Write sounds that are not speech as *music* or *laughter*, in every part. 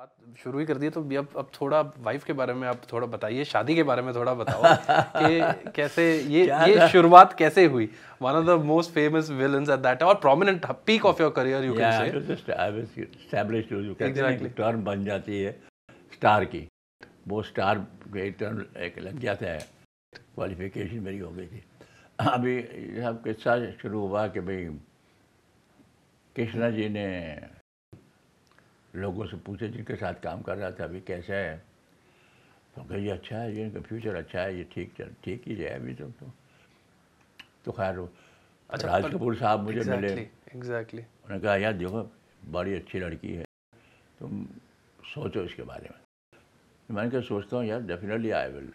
बात शुरू ही कर दी तो अब अब थोड़ा वाइफ के बारे में आप थोड़ा बताइए शादी के बारे में थोड़ा बताओ *laughs* कि कैसे ये ये शुरुआत कैसे हुई? One of the most famous villains at that और prominent peak of your career you can say I was established जो कहते हैं टर्म बन जाती है स्टार की। वो स्टार के टर्म एक लग जाता है क्वालिफिकेशन मेरी हो गई थी। अभी सब किस्सा शुरू हुआ कि भाई कृष्णा जी ने लोगों से पूछे जिनके साथ काम कर रहा था अभी कैसा है? तो कही अच्छा है ये इनका फ्यूचर अच्छा है ये ठीक चल ठीक ही है अभी तो तो, तो खैर अच्छा राज कपूर साहब मुझे exactly, मिले। Exactly exactly. उन्होंने कहा यार देखो बड़ी अच्छी लड़की है तुम सोचो इसके बारे में। तो मैंने कहा सोचता हूँ यार definitely I will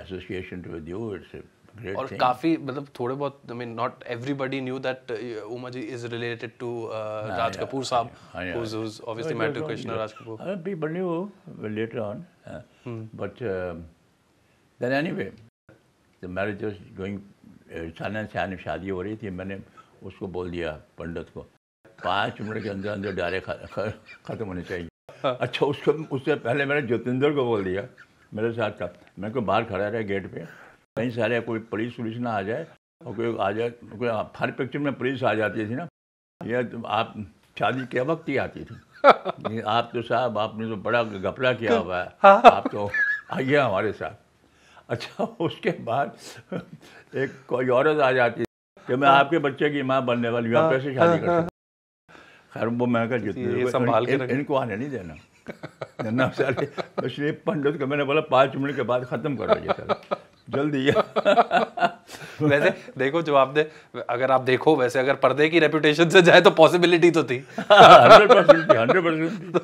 association with you it's और काफ़ी मतलब थोड़े बहुत I mean not everybody knew that Uma ji is related to Raj Kapoor साहब obviously married to Krishna Raj Kapoor. uh, people knew later on uh, hmm. but uh, then anyway the marriage was going अचानक से आने शादी हो रही थी मैंने उसको बोल दिया पंडित को पाँच मिनट के अंदर अंदर डायरे ख़त्म होने चाहिए अच्छा उसको उससे पहले मैंने ज्योतिंदर को बोल दिया मेरे साथ था मैं को बाहर खड़ा रहा गेट पे कहीं सारे कोई पुलिस पुलिस ना आ जाए और कोई आ जाए कोई हर पिक्चर में पुलिस आ जाती थी ना ये तो आप शादी के वक्त ही आती थी। *laughs* आप तो साहब आपने तो बड़ा घपला किया हुआ है। हाँ। आप तो आइए हमारे साथ। अच्छा उसके बाद एक कोई औरत आ जाती थी कि मैं आपके बच्चे की माँ बनने वाली हूँ आप कैसे शादी कर सकते खैर वो मैं कहा जितने संभाल के इनको आने नहीं देना। *laughs* साले इसलिए पंडित को मैंने बोला पाँच मिनट के बाद ख़त्म करो ये सर। जल्दी *laughs* वैसे देखो जो आपने अगर आप देखो वैसे अगर पर्दे की रेपुटेशन से जाए तो पॉसिबिलिटी तो थी हंड्रेड परसेंट हंड्रेड परसेंट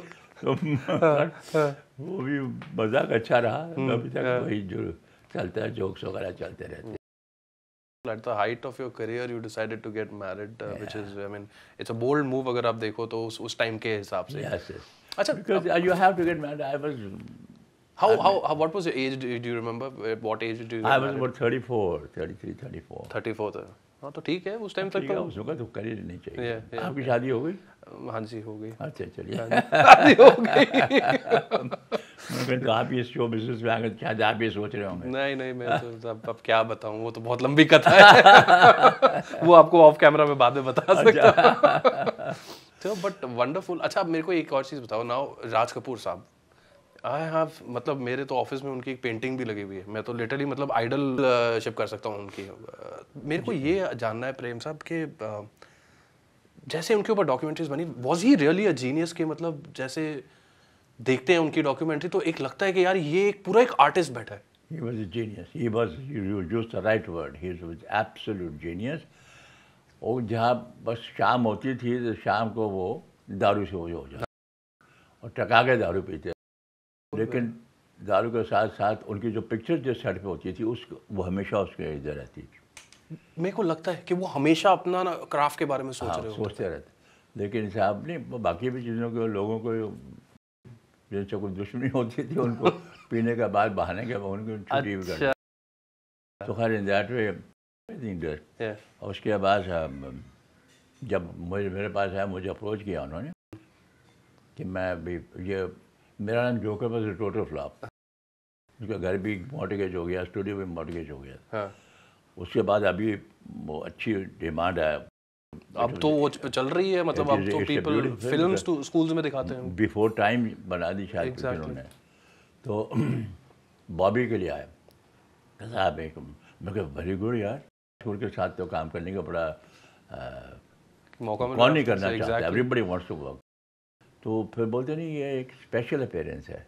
वो भी मज़ाक अच्छा रहा हम्म, अभी तक हाँ। वही जो चलता है जोक्स वगैरह चलते रहते At the height of your career, you decided to get married, uh, yeah. which is, I mean, it's a bold move अगर आप देखो तो उस उस टाइम के हिसाब से. Yes, yes. अच्छा, because uh, you have to get married. I was How, how, how, what was your age? Do you, do you remember? What age did you I was about 34, 33, 34. 34 था। हाँ तो ठीक है उस टाइम तक तो उसका तो कर ही नहीं चाहिए। Yeah, yeah, आपकी शादी हो गई? हाँ जी हो गई। अच्छा चलिए *laughs* शादी हो गई। तो आप ये शो बिज़नेस में आकर शायद आप ये सोच रहे होंगे? नहीं नहीं मैं तो अब, अब क्या बताऊँ वो तो बहुत लंबी कथा है। *laughs* वो आपको ऑफ़ कैमरा में बाद में बता सकता तो बट वंडरफुल अच्छा मेरे को एक और चीज़ बताओ। नाउ राज कपूर साहब आई हैव मतलब मेरे तो ऑफ़िस में उनकी एक पेंटिंग भी लगी हुई है मैं तो लिटरली मतलब आइडल शिप कर सकता हूँ उनकी मेरे को ये जानना है प्रेम साहब कि जैसे उनके ऊपर डॉक्यूमेंट्रीज बनी was he really a genius के मतलब जैसे देखते हैं उनकी डॉक्यूमेंट्री तो एक लगता है कि यार ये एक पूरा एक आर्टिस्ट बैठा है He was a genius. He was, you used the right word. He was absolute genius. और जहाँ बस शाम होती थी तो शाम को वो दारू से हो जाता और टका के दारू पीते लेकिन दारू के साथ साथ उनकी जो पिक्चर जो सेट पे होती थी उस वो हमेशा उसके इधर रहती थी। मेरे को लगता है कि वो हमेशा अपना ना क्राफ्ट के बारे में सोच हाँ, रहे सोचते रहते लेकिन साहब ने बाकी भी चीज़ों के लोगों को जिनसे कोई दुश्मनी होती थी उनको *laughs* पीने के बाद बहाने के बाद उनको छुट्टी भी कर अच्छा। तो खैर इन दैट वे और उसके बाद जब मुझे मेरे पास आया मुझे अप्रोच किया उन्होंने कि मैं भी ये मेरा नाम जोकर बस टोटल फ्लॉप। उसका घर भी मॉडगेज हो गया स्टूडियो भी मॉडगेज हो गया। हाँ। उसके बाद अभी वो अच्छी डिमांड है। अब तो वो चल रही है मतलब अब तो पीपल फिल्म्स तो स्कूल्स में दिखाते हैं। बिफोर टाइम बना दी शायद exactly. उन्होंने तो *clears throat* बॉबी के लिए आया। साहब एक मैं कहा वेरी गुड यार। स्कूल के साथ तो काम करने का बड़ा मौका कौन नहीं करना चाहता? एवरीबडी वांट्स टू वर्क तो फिर बोलते नहीं ये एक स्पेशल अपेयरेंस है।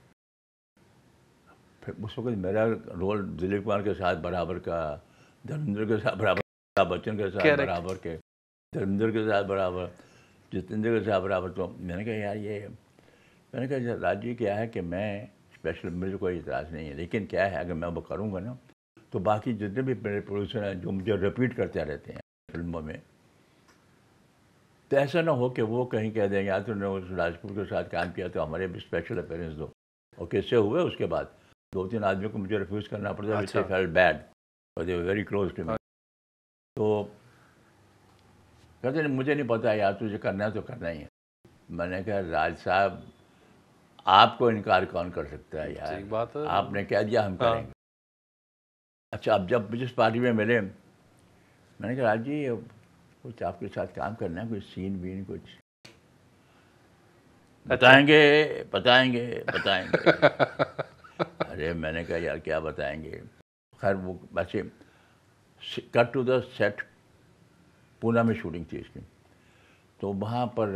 फिर उस वक्त मेरा रोल दिलीप कुमार के साथ बराबर का धर्मेंद्र के साथ बराबर अमिताभ बच्चन के साथ बराबर के धर्मेंद्र के साथ बराबर जितेंद्र के साथ बराबर। तो मैंने कहा यार ये मैंने कहा राज़ी क्या है कि मैं स्पेशल मुझे कोई इतराज़ नहीं है लेकिन क्या है अगर मैं वो करूँगा ना तो बाकी जितने भी मेरे प्रोड्यूसर हैं जो मुझे रिपीट करते रहते हैं फ़िल्मों में तो ऐसा ना हो कि वो कहीं कह देंगे यार तुमने उस राजपूत के साथ काम किया तो हमारे भी स्पेशल अपेयरेंस दो। और कैसे हुए उसके बाद? दो तीन आदमी को मुझे रिफ्यूज़ करना पड़ता अच्छा। फेल बैड और they very close to me तो कहते मुझे नहीं पता यार तुझे करना है तो करना ही है। मैंने कहा राज साहब आपको इनकार कौन कर सकता है यार? बात है। आपने कह दिया हम हाँ। करेंगे। अच्छा अब जब जिस पार्टी में मिले मैंने कहा राज जी कुछ आपके साथ काम करना है कुछ सीन वीन कुछ? अच्छा। बताएँगे बताएँगे बताएँगे। *laughs* अरे मैंने कहा यार क्या बताएँगे? खैर वो वैसे cut to the set Poona में शूटिंग थी इसकी। तो वहाँ पर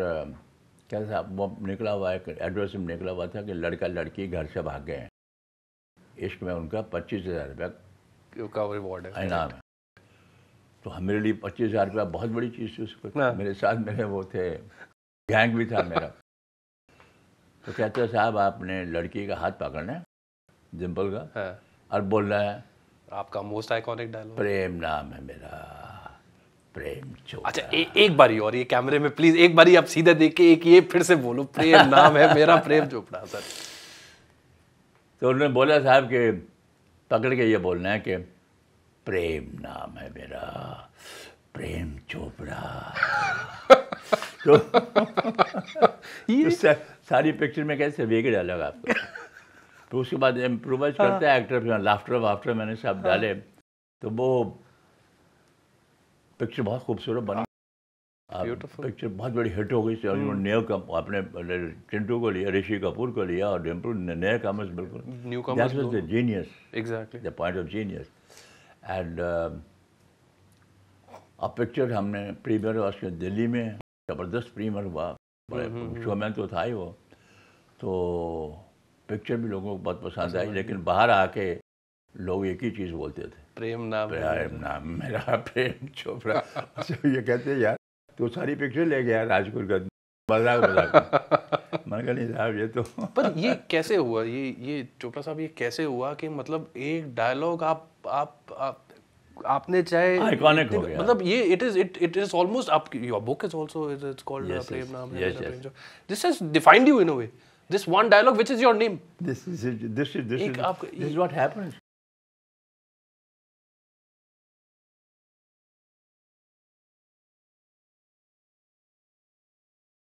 क्या था वो निकला हुआ एक एड्रेस में निकला हुआ था कि लड़का लड़की घर से भाग गए हैं। इश्क में उनका पच्चीस हज़ार रुपया का रिवॉर्ड है। इनाम है। तो हम मेरे लिए पच्चीस हज़ार रुपया बहुत बड़ी चीज़ थी उसको हाँ। मेरे साथ मेरे वो थे गैंग भी था मेरा। *laughs* तो कहते हैं साहब आपने लड़की का हाथ पकड़ना है डिम्पल का है। और बोलना है आपका मोस्ट आइकॉनिक डायलॉग प्रेम नाम है मेरा प्रेम चोपड़ा अच्छा ए, एक बारी और ये कैमरे में प्लीज़ एक बारी आप सीधा देख के एक ये फिर से बोलो प्रेम नाम है मेरा प्रेम चोपड़ा सर। तो उन्होंने बोला साहब कि पकड़ के ये बोलना है कि प्रेम नाम है मेरा। प्रेम चोपड़ा। *laughs* तो, तो सा- सारी पिक्चर में कैसे वेगे डालोगे आपको? तो उसके बाद इम्प्रोवाइज करते हैं एक्टर फिर लाफ्टर वाफ्टर मैंने सब डाले। तो वो पिक्चर बहुत खूबसूरत बनी. पिक्चर बहुत बड़ी हिट हो गई थी और नए कप अपने चिंटू को लिया ऋषि कपूर को लिया और डिम्पल ने नए कमर्स बिल्कुल। Was exactly the point of genius. Uh, अब पिक्चर हमने प्रीमियर हुआ उसके दिल्ली में ज़बरदस्त प्रीमियर हुआ। शो में तो था ही वो। तो पिक्चर भी लोगों को बहुत पसंद आई लेकिन बाहर आके लोग एक ही चीज़ बोलते थे। प्रेम नाम। प्रेम नाम मेरा *laughs* प्रेम चोपड़ा। *laughs* अच्छा ये कहते हैं यार तो सारी पिक्चर ले गया राजपुर का। मज़ाक मज़ाक *laughs* मैंने नहीं साहब ये तो पर ये कैसे हुआ? ये ये चोपड़ा साहब ये कैसे हुआ कि मतलब एक डायलॉग आप आप आप आपने चाहे आइकॉनिक हो गया। मतलब ये it is it it is almost आप your book is also it's called Prem Naam है this has defined you in a way this one dialogue which is your name this is this is this is what is